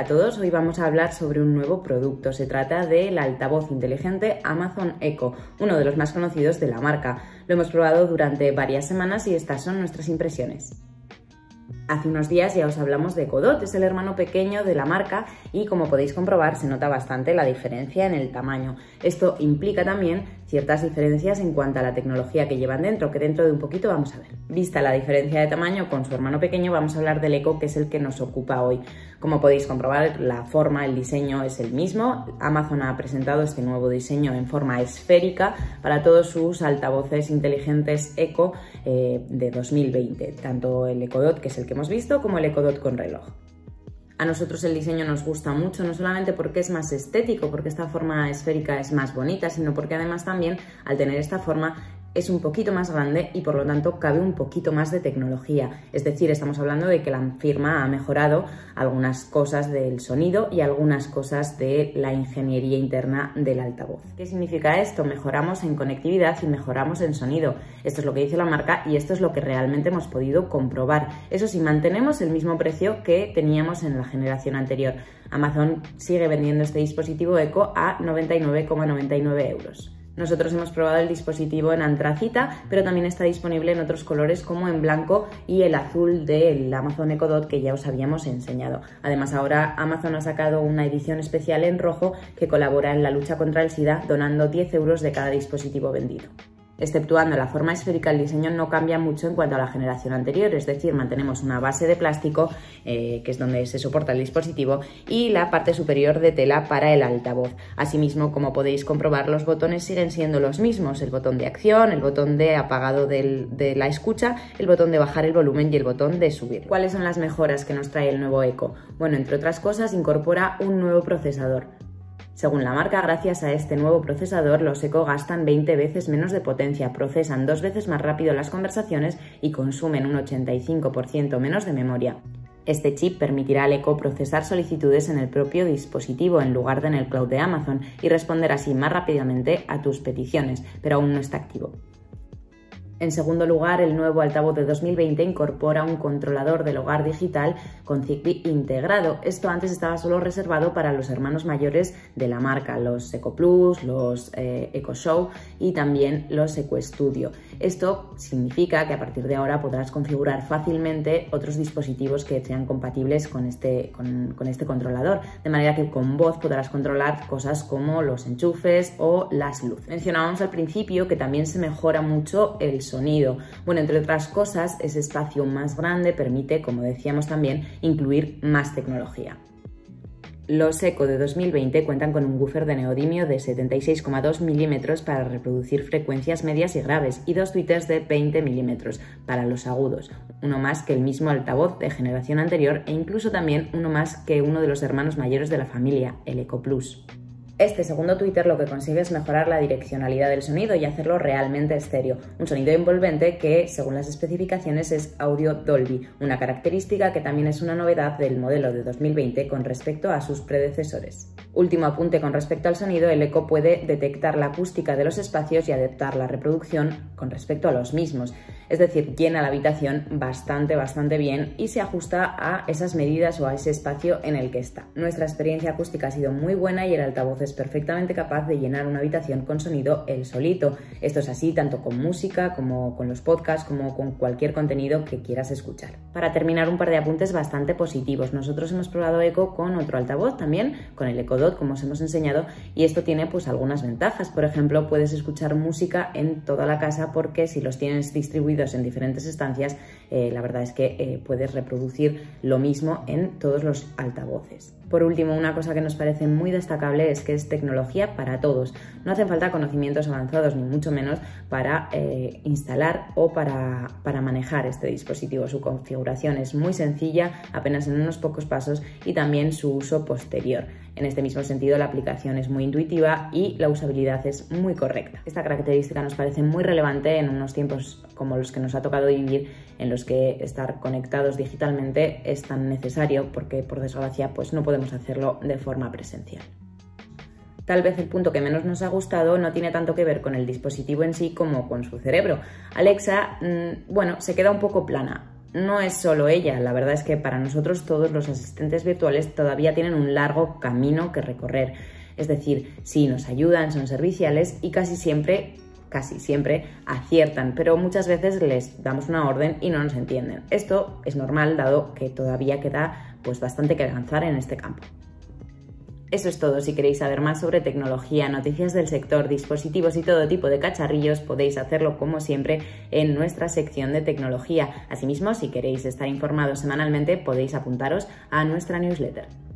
Hola a todos, hoy vamos a hablar sobre un nuevo producto. Se trata del altavoz inteligente Amazon Echo, uno de los más conocidos de la marca. Lo hemos probado durante varias semanas y estas son nuestras impresiones. Hace unos días ya os hablamos de Codot, es el hermano pequeño de la marca y como podéis comprobar se nota bastante la diferencia en el tamaño. Esto implica también ciertas diferencias en cuanto a la tecnología que llevan dentro, que dentro de un poquito vamos a ver. Vista la diferencia de tamaño con su hermano pequeño, vamos a hablar del Eco, que es el que nos ocupa hoy. Como podéis comprobar, la forma, el diseño es el mismo. Amazon ha presentado este nuevo diseño en forma esférica para todos sus altavoces inteligentes Eco eh, de 2020, tanto el Echo Dot, que es el que visto, como el Echo Dot con reloj. A nosotros el diseño nos gusta mucho, no solamente porque es más estético, porque esta forma esférica es más bonita, sino porque además también al tener esta forma es un poquito más grande y por lo tanto cabe un poquito más de tecnología. Es decir, estamos hablando de que la firma ha mejorado algunas cosas del sonido y algunas cosas de la ingeniería interna del altavoz. ¿Qué significa esto? Mejoramos en conectividad y mejoramos en sonido. Esto es lo que dice la marca y esto es lo que realmente hemos podido comprobar. Eso sí, mantenemos el mismo precio que teníamos en la generación anterior. Amazon sigue vendiendo este dispositivo Eco a 99,99 euros. Nosotros hemos probado el dispositivo en antracita, pero también está disponible en otros colores como en blanco y el azul del Amazon Echo Dot que ya os habíamos enseñado. Además, ahora Amazon ha sacado una edición especial en rojo que colabora en la lucha contra el SIDA donando 10 euros de cada dispositivo vendido. Exceptuando la forma esférica, el diseño no cambia mucho en cuanto a la generación anterior, es decir, mantenemos una base de plástico, eh, que es donde se soporta el dispositivo, y la parte superior de tela para el altavoz. Asimismo, como podéis comprobar, los botones siguen siendo los mismos, el botón de acción, el botón de apagado de la escucha, el botón de bajar el volumen y el botón de subir. ¿Cuáles son las mejoras que nos trae el nuevo Eco? Bueno, entre otras cosas, incorpora un nuevo procesador. Según la marca, gracias a este nuevo procesador, los Eco gastan 20 veces menos de potencia, procesan dos veces más rápido las conversaciones y consumen un 85% menos de memoria. Este chip permitirá al Eco procesar solicitudes en el propio dispositivo en lugar de en el cloud de Amazon y responder así más rápidamente a tus peticiones, pero aún no está activo. En segundo lugar, el nuevo altavoz de 2020 incorpora un controlador del hogar digital con Zigbee integrado. Esto antes estaba solo reservado para los hermanos mayores de la marca, los Eco Plus, los eh, Eco Show y también los Eco Studio. Esto significa que a partir de ahora podrás configurar fácilmente otros dispositivos que sean compatibles con este, con, este controlador, de manera que con voz podrás controlar cosas como los enchufes o las luces. Mencionábamos al principio que también se mejora mucho el sonido. Bueno, entre otras cosas, ese espacio más grande permite, como decíamos también, incluir más tecnología. Los Eco de 2020 cuentan con un buffer de neodimio de 76,2 mm para reproducir frecuencias medias y graves y dos tweeters de 20 mm para los agudos, uno más que el mismo altavoz de generación anterior e incluso también uno más que uno de los hermanos mayores de la familia, el Eco Plus. Este segundo Twitter lo que consigue es mejorar la direccionalidad del sonido y hacerlo realmente estéreo, un sonido envolvente que, según las especificaciones, es audio Dolby, una característica que también es una novedad del modelo de 2020 con respecto a sus predecesores. Último apunte con respecto al sonido, el eco puede detectar la acústica de los espacios y adaptar la reproducción con respecto a los mismos es decir, llena la habitación bastante, bastante bien y se ajusta a esas medidas o a ese espacio en el que está. Nuestra experiencia acústica ha sido muy buena y el altavoz es perfectamente capaz de llenar una habitación con sonido el solito. Esto es así tanto con música como con los podcasts, como con cualquier contenido que quieras escuchar. Para terminar, un par de apuntes bastante positivos. Nosotros hemos probado Echo con otro altavoz también, con el Echo Dot, como os hemos enseñado, y esto tiene pues algunas ventajas. Por ejemplo, puedes escuchar música en toda la casa porque si los tienes distribuidos en diferentes estancias, eh, la verdad es que eh, puedes reproducir lo mismo en todos los altavoces. Por último, una cosa que nos parece muy destacable es que es tecnología para todos. No hacen falta conocimientos avanzados, ni mucho menos, para eh, instalar o para, para manejar este dispositivo. Su configuración es muy sencilla, apenas en unos pocos pasos, y también su uso posterior. En este mismo sentido, la aplicación es muy intuitiva y la usabilidad es muy correcta. Esta característica nos parece muy relevante en unos tiempos como los que nos ha tocado vivir, en los que estar conectados digitalmente es tan necesario porque, por desgracia, pues no podemos hacerlo de forma presencial. Tal vez el punto que menos nos ha gustado no tiene tanto que ver con el dispositivo en sí como con su cerebro. Alexa, mm, bueno, se queda un poco plana no es solo ella, la verdad es que para nosotros todos los asistentes virtuales todavía tienen un largo camino que recorrer. Es decir, sí nos ayudan, son serviciales y casi siempre casi siempre aciertan, pero muchas veces les damos una orden y no nos entienden. Esto es normal dado que todavía queda pues bastante que avanzar en este campo. Eso es todo. Si queréis saber más sobre tecnología, noticias del sector, dispositivos y todo tipo de cacharrillos, podéis hacerlo como siempre en nuestra sección de tecnología. Asimismo, si queréis estar informados semanalmente, podéis apuntaros a nuestra newsletter.